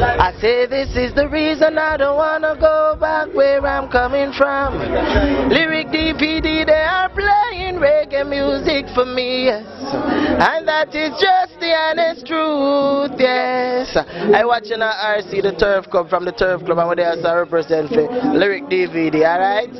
I say this is the reason I don't wanna go back where I'm coming from. Lyric DVD, they are playing reggae music for me, yes. And that is just the honest truth, yes. I watching a RC, the Turf Club from the Turf Club, and what they are represent for Lyric DVD, alright?